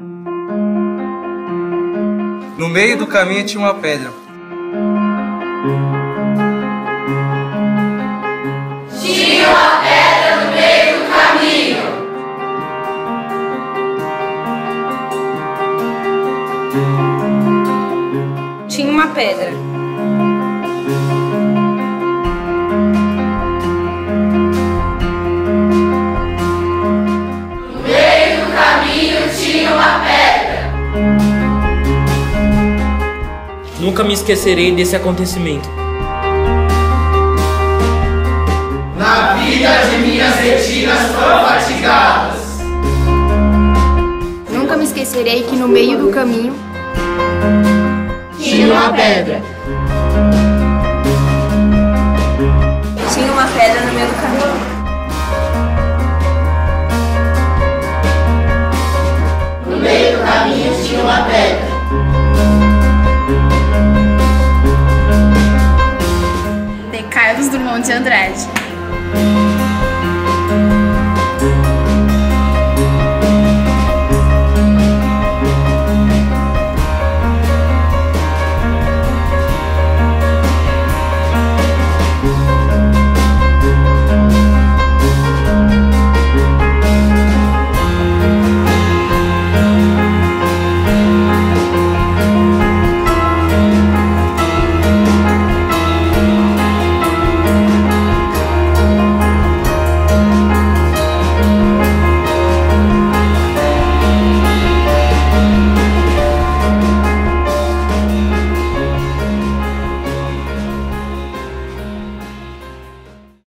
No meio do caminho tinha uma pedra. Tinha uma pedra no meio do caminho. Tinha uma pedra. Nunca me esquecerei desse acontecimento. Na vida de minhas retinas foram fatigadas. Nunca me esquecerei que no meio do caminho Tinha uma pedra. Tinha uma pedra no meio do caminho. Carlos Drummond de Andrade.